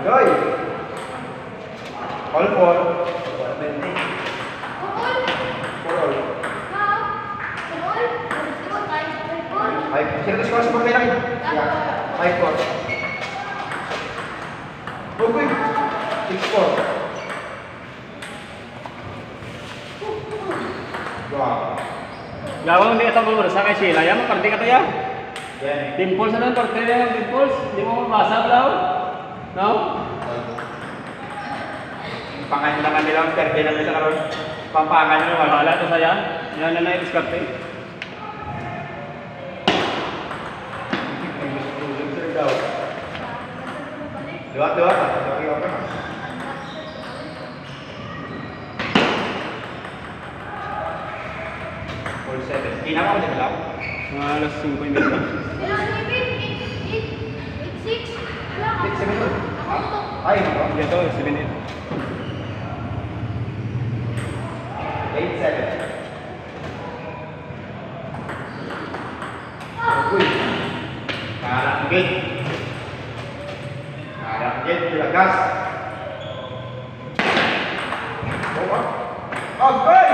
Joy! All four. For all. Ay, sino na score sa mga kailangan? Yeah. Ay, four. Okay. Six, four. Wow. Gawang di ito bubur sa kay Sheila. Yan, parte ka to ya. Yan. Dimples na lang, parte na dimples. Di mo mabasa daw. No? Pangan naman nila, perde naman sa karoon. Pampangan nyo. Wala to saya. Yan na na i-discarte. Dua, dua. Dua, dua, dua. Full seven. Di na ako magdalaw. Mga alas 5 yung Ay, nako. Dito, 7 8. Eight, seven. Uy. Karanggit. Karanggit, lagas. Ah. Agay!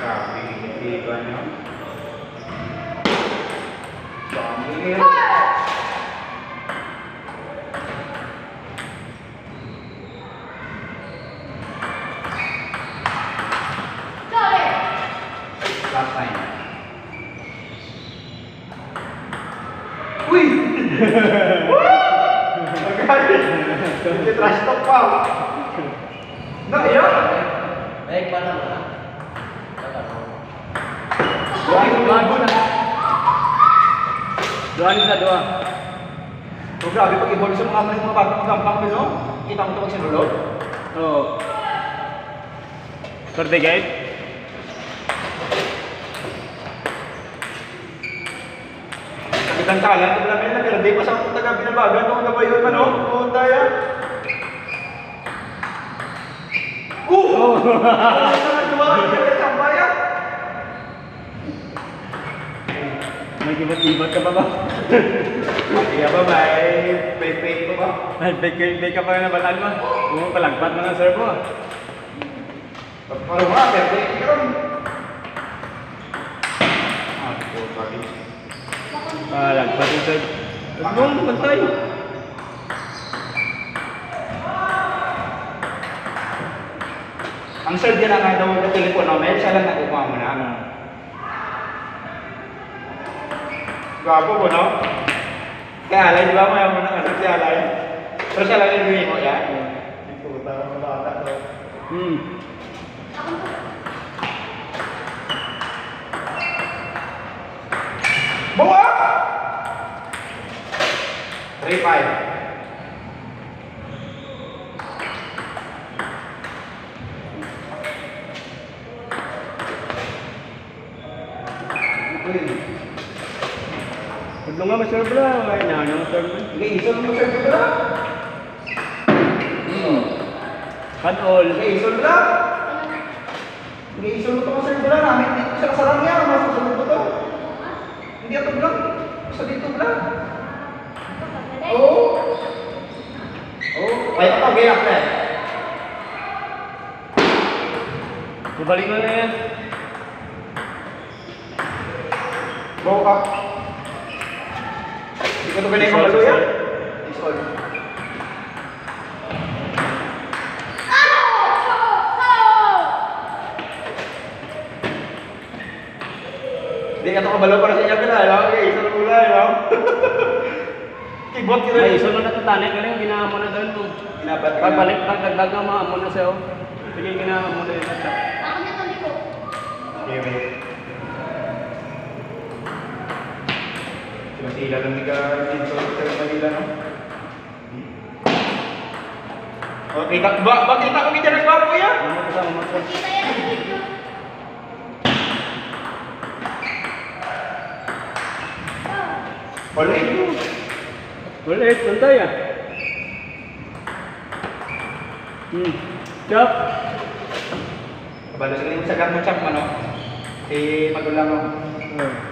Grabe, hindi ko ano. Dami. Last time. Uy! Magaling! Hindi trash talk pa. Na, iyan! Baik pa naman. Dua na. Dua. So, grabe pag i-ball sa mga mga bagong magampang ko, no? Kita mo ito pag sinulog. Oh. Parte guys. Kapitan lang nila, pero di pa sa mga taga binabagan, no? Gabay yun, ano? Oo, tayo. Uh! Oh. Ano naman, duwa? Kaya tambay, ah. May kibat-kibat ka pa ba? Kaya ba, may may fake ko ba? Ay, fake fake ka pa na balaan mo. Kung palagpat mo ng servo. ah. Parang nga, pero fake ka rin. Ah, po, sorry. Palagpat yung servo. Nung bantay. Ang sir din ang daw ng telepono, may siya lang nakukuha mo na. Gwapo po, no? Kaya alay, di ba mo yung mga kasi alay? Pero siya lang yung gawin mo yan. Puta, mga bata to. Hmm. Bawa! 3-5. Uy, Pag nga ma-serve lang, wala na na ma-serve lang. Liisol mo sir ko na. Hmm. Cut all. Liisol na. Liisol mo ito sir ko na namin. Dito sa kasarang niya. Masusunod mo to. Hindi ito vlog. Gusto dito vlog. Oo. Oo. Ay, ito. Gaya ka. Ibalik mo na yan. Go up. Hindi ko ito ganyan kung malo yan. Liisol. Hindi ka ito kabalo para sa inyo pala. Alam ko, liisol mo lang. Alam Kibot ka Ay, rin. iso na natutani ka rin, ginawa mo na doon mo. Binabat ka. Pagbalik, pagdagdag na mga mo na siya. oh. Sige, ginawa mo na yun. Okay, wait. Sila lang ni ka dito sa Manila, no? Okay, ba, ba, bakita ko kita ng gwapo yan? Ano ko sa mga ko? Wala ito. Wala, eh, pantay ah. Hmm. Chop. Kabalo sa kanila sa gamot chap, ano? Si magulang mo. Oh.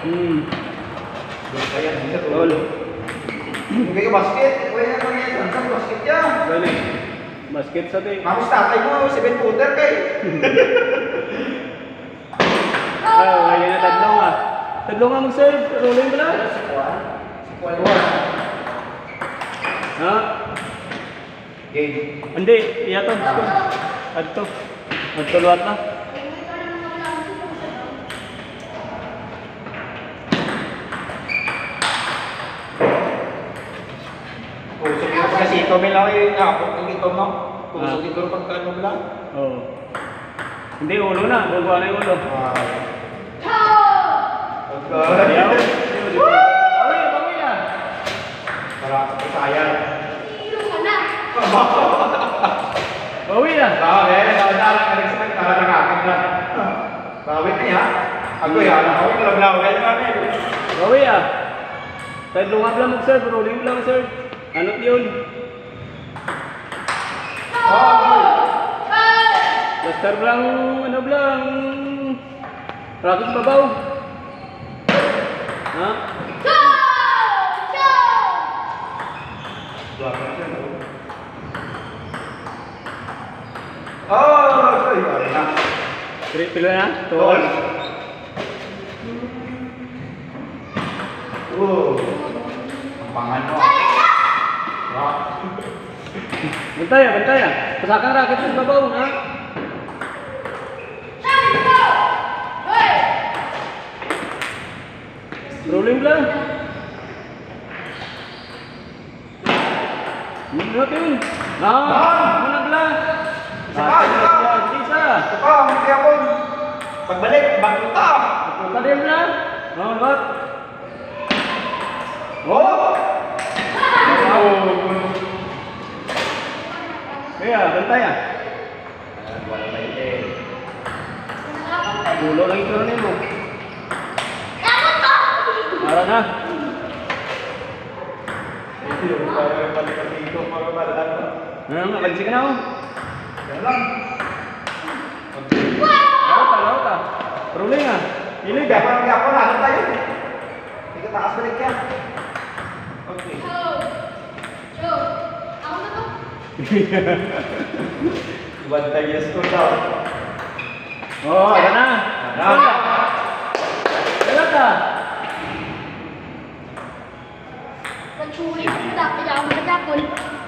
Hmm. Tuh. Tol. Mungkin ke basket, kaya naman yan, sa basket yan. Gani. Basket sa ti. Kamu tatay mo, 7 footer kay. Ah, ayun na tadlong ah. Tadlong nga mag-serve. Rolling ba lang? Si Kuan. Si Kuan. Ha? Game. Hindi, iya to. Adto. Adto luwat na. Tusok yung kasi yung nakapot ng ito, no? Ah. Tusok ito pagka ano lang. Oo. Hindi, ulo na. Gagawa na yung ulo. Ayaw. Bawi, bawi ah. Para sayang. Bawi ah. Ah, eh, nakadala ka rin sa nakakakit na. Bawit na yan. Ako yan, ako yung lablaw. Kaya namin. Bawi ah. Tadlong nga lang mag-serve. Rolling lang serve. Ano yun? Oh, Basta lang, ano lang. Practice babaw. Ha? Oh, sorry, sorry na. Three pila na? Tol. Tuol. Oh. Ang pangan mo. Rock. Bantay ah, bantay ah. Pasakang racket sa babaw, ha? Rolling lang. Ano yun? Ah, munag lang. Isa pa, isa pa. Ah, Isa. Ito pa, hindi ako. Pagbalik, bagluta. Puta din na. Oh, lot. Oh! Kaya, bantay ah. Wala na yun eh. Ulo lang ito rin mo. Ara na. Ito yung parang balikan dito, mga balaan. Ah, makalsi ka na oh. Yan lang. Lauta, lauta. Rolling ah. Ilig Kaya ah. parang ako na, ano tayo? Hindi ka taas balik yan. Okay. Iwan tayo sa school daw. Oh, ara na. Ara. Ara. Wala ka.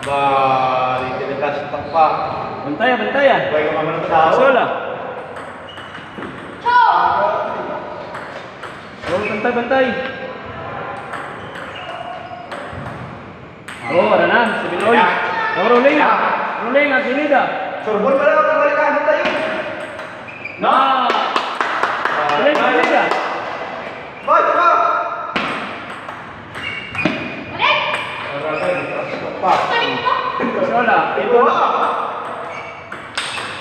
Ba, hindi ka nagkasitak pa. Bantay bantay ah. Buhay ka maman ng tao. Sola. Oh, bantay, bantay. Oh, ara na. Sabi Loy. Oh, rolling ah. Rolling ah, gilid ah. Sorbon pala ako balikan ano tayo. Na. Gilid, gilid ah. Boy, tama! Wala tayo, nagkasitak pa. Sola. Ito ah!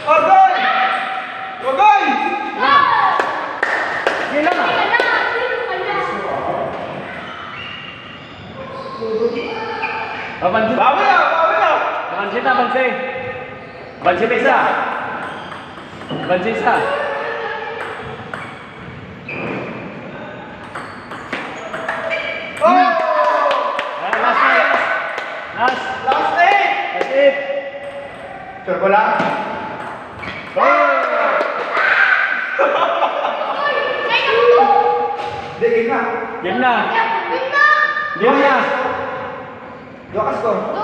Ogoy! Ogoy! Na. Gila na. Papansin. Bawi ah! Bawi ah! Papansin na, pansin. Pansin isa. Pansin isa. Oh! Ah, last na, last. Last. Last eight! It. Sure ko lang? Hindi, game na. Game na. Game na. Dua ka score.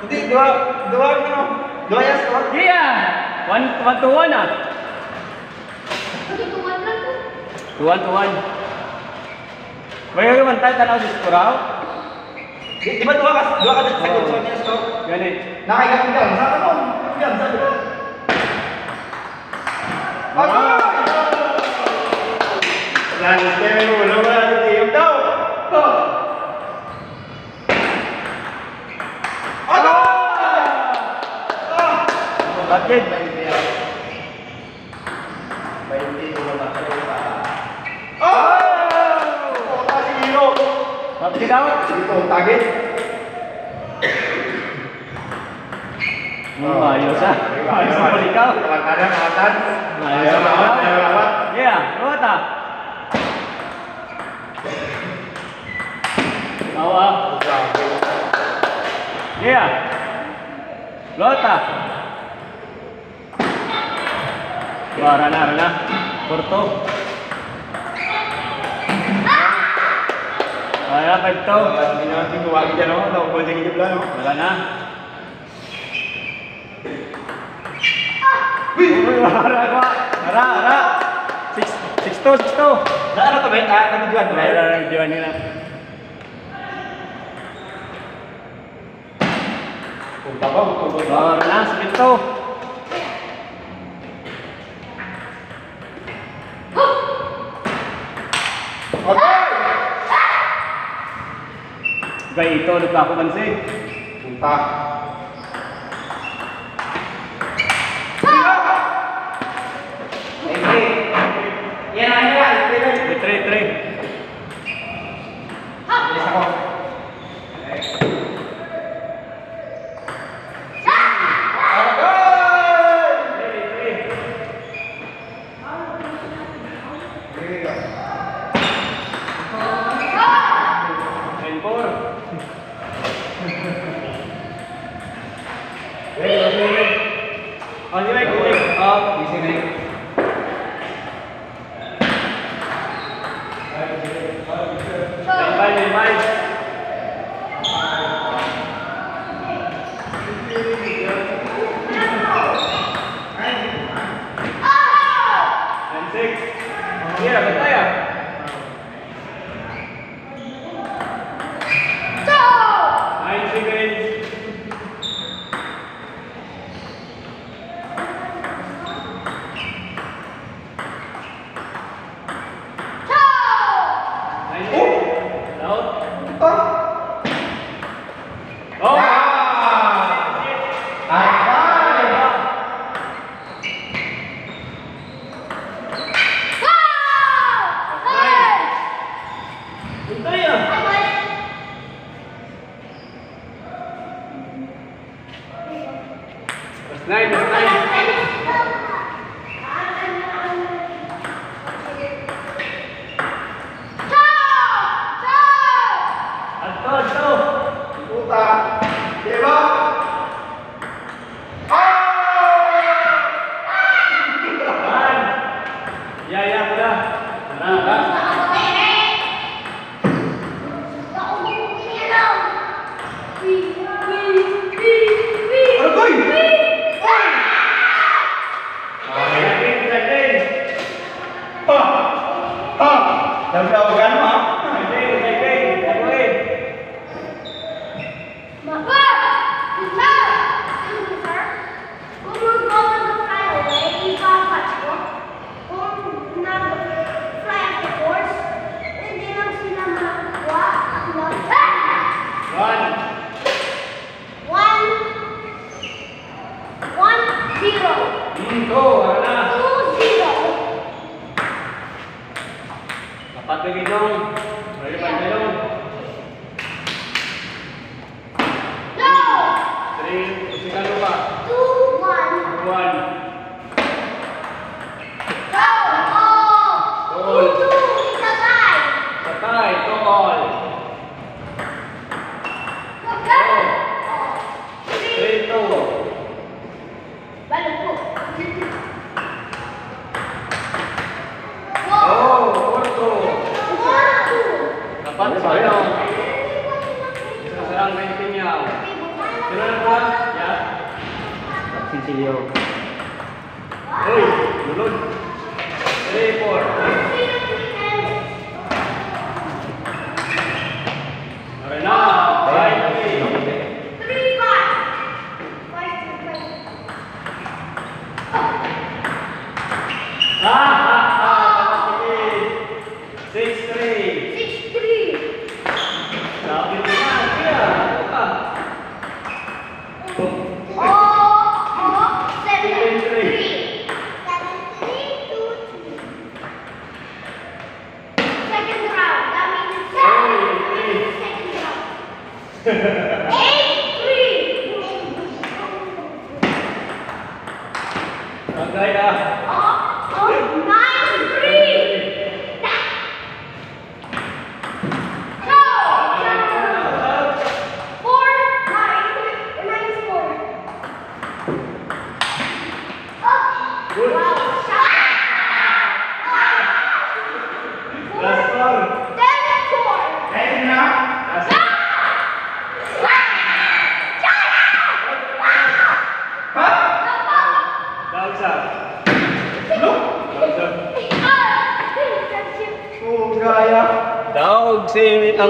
Hindi, dua, dua ano? Dua yan score? Yeah. One, one to one ah. To one to one. May gagawin tayo tanaw sa skuraw. Di, di ba dua ka, dua ka sa score niya score? Ganit. Nakaigat ka, sa ano? Yan, sa? Ah. Yan, kaya mo, wala wala Bakit? May hindi ko na makalit pa. Oh! Puta si Hiro! Bakit dapat? Dito, target. Hmm, ayos ah. Ayos mo ikaw. Kadang-kadang atas. Ayos mo ikaw. Ayos mo ikaw. Yeah, lawat ah. Tawa. Yeah. Lawat ah. Wara na, wara na. Kurto. Wala, pagto. Hindi na natin kuwagin dyan ako. Nakapal dyan yung plano. Wala na. Wara, wara. Wara, wara. Six, six to, six to. Na to, mate? Ah, nabidyoan to, mate? Wala, nabidyoan nila. Kung tabaw, kung tabaw. Wara na, sakit to. Kaya ito, nagkako man? Punta. Kenapa? Ya. Sisi Leo. Oi. Three, four.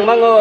Ang mangod.